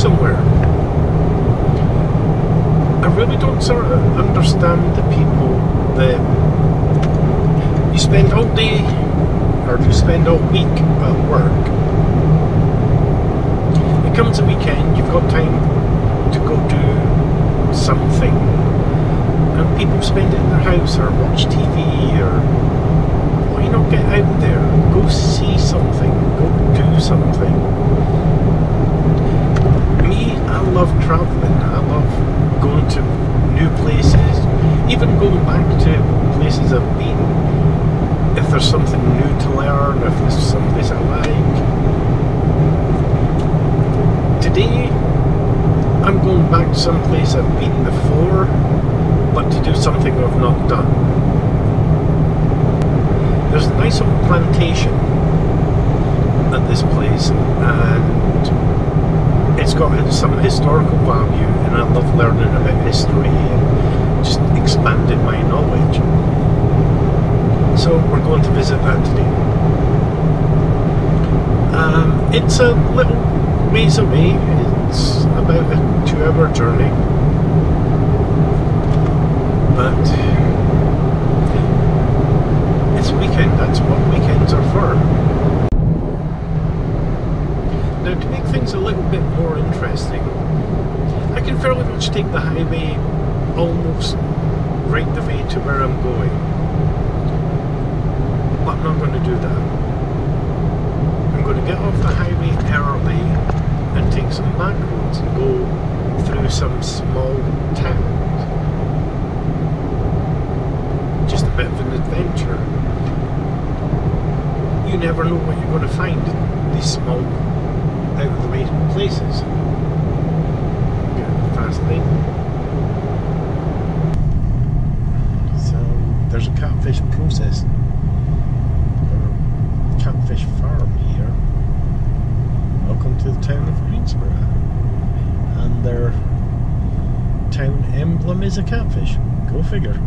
somewhere. I really don't sort of understand the people that you spend all day or you spend all week at work. It comes a weekend, you've got time to go do something, and people spend it in their house or watch TV or why not get out there, go see something, go do something. I love travelling. I love going to new places, even going back to places I've been. If there's something new to learn, if there's someplace I like. Today, I'm going back to some place I've been before, but to do something I've not done. There's a nice old plantation at this place, and it's got some historical value, and I love learning about history and just expanding my knowledge. So we're going to visit that today. Um, it's a little ways away. It's about a two-hour journey, but it's a weekend. That's what weekends are for. Now, to make things a little bit more interesting, I can fairly much take the highway almost right the way to where I'm going. But I'm not going to do that. I'm going to get off the highway early and take some back roads and go through some small towns. Just a bit of an adventure. You never know what you're going to find in these small of the places. Yeah, fascinating. So there's a catfish process or catfish farm here. Welcome to the town of Greensboro. And their town emblem is a catfish. Go figure.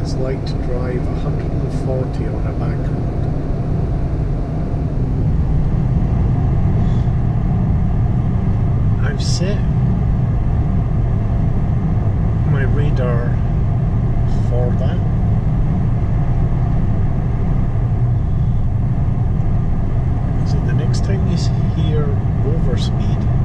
It's like to drive 140 on a back road, I've set my radar for that. So the next time you hear overspeed, have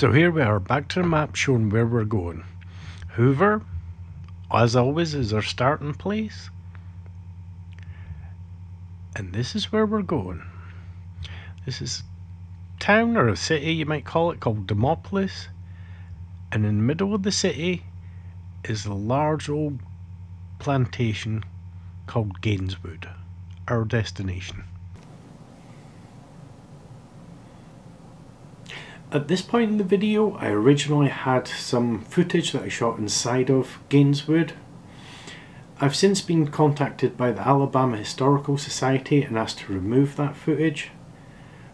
So here we are, back to the map showing where we're going. Hoover, as always, is our starting place. And this is where we're going. This is a town or a city, you might call it, called Demopolis. And in the middle of the city is a large old plantation called Gaineswood, our destination. At this point in the video, I originally had some footage that I shot inside of Gaineswood. I've since been contacted by the Alabama Historical Society and asked to remove that footage,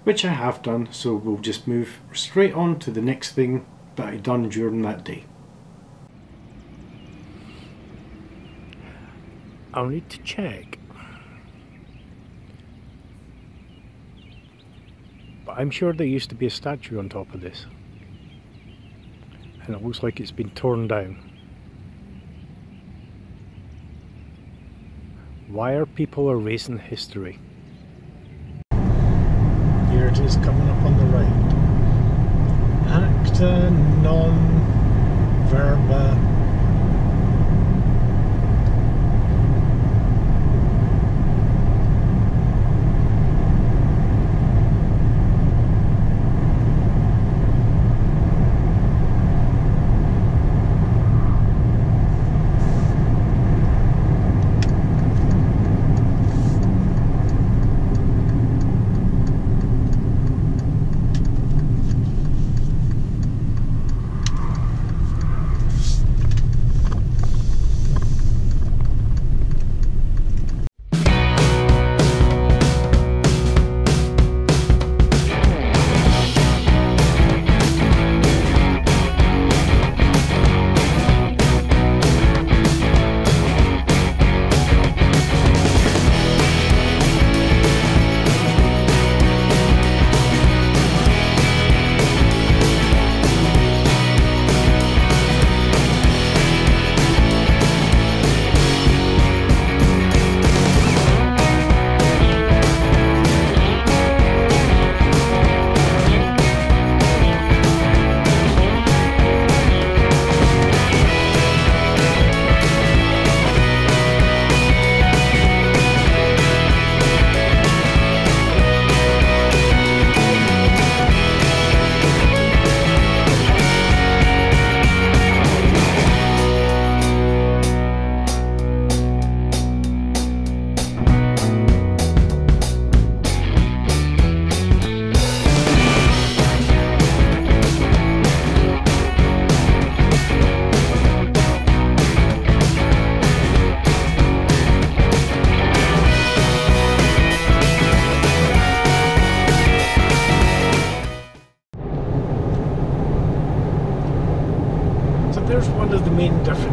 which I have done, so we'll just move straight on to the next thing that I done during that day. I'll need to check. But I'm sure there used to be a statue on top of this. And it looks like it's been torn down. Why are people erasing history? Here it is coming up on the right. Acta non verba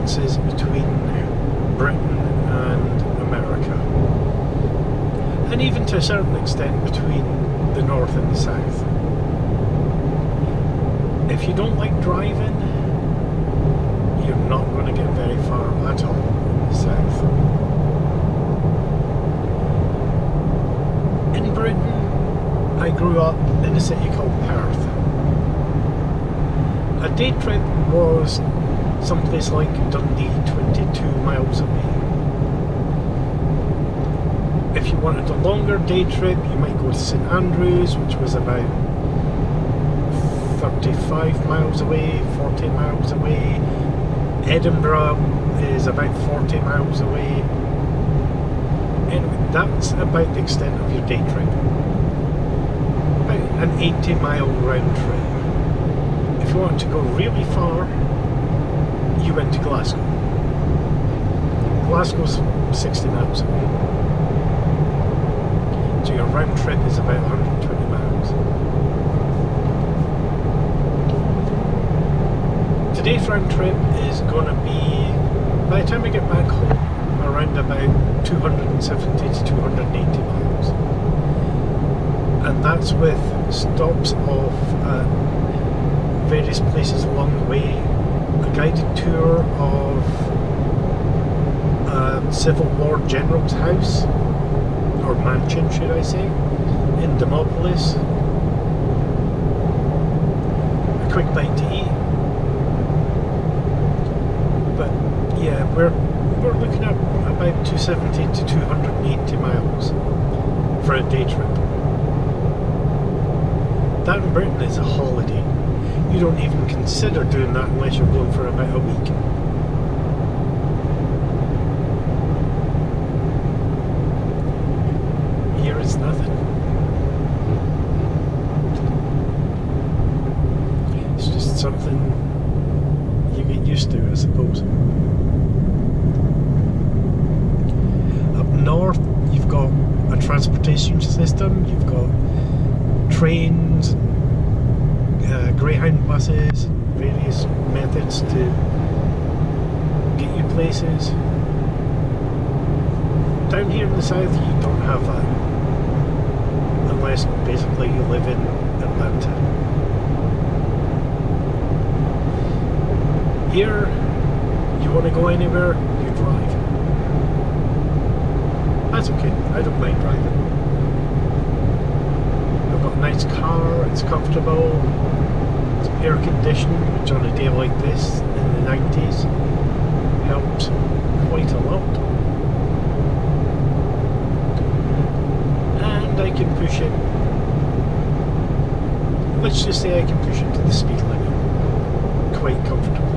differences between Britain and America. And even to a certain extent between the North and the South. If you don't like driving, you're not going to get very far at all in the South. In Britain, I grew up in a city called Perth. A day trip was someplace like Dundee, 22 miles away. If you wanted a longer day trip, you might go to St Andrews, which was about 35 miles away, 40 miles away. Edinburgh is about 40 miles away. Anyway, that's about the extent of your day trip. About an 80 mile round trip. If you want to go really far, you went to Glasgow. Glasgow's 60 miles away. So your round trip is about 120 miles. Today's round trip is going to be, by the time we get back home, around about 270 to 280 miles. And that's with stops off at various places along the way a guided tour of a Civil War General's house, or mansion should I say, in Demopolis. A quick bite to eat. But yeah, we're we're looking at about 270 to 280 miles for a day trip. That in Britain is a holiday you don't even consider doing that unless you're going for about a week. Here is nothing. It's just something you get used to, I suppose. Up north, you've got a transportation system, you've got trains uh, Greyhound buses, various methods to get you places. Down here in the south, you don't have that. Unless basically you live in Atlanta. Here, you want to go anywhere, you drive. That's okay, I don't mind driving. Got a nice car, it's comfortable, it's air conditioned, which on a day like this in the 90s helped quite a lot. And I can push it, let's just say I can push it to the speed limit quite comfortably.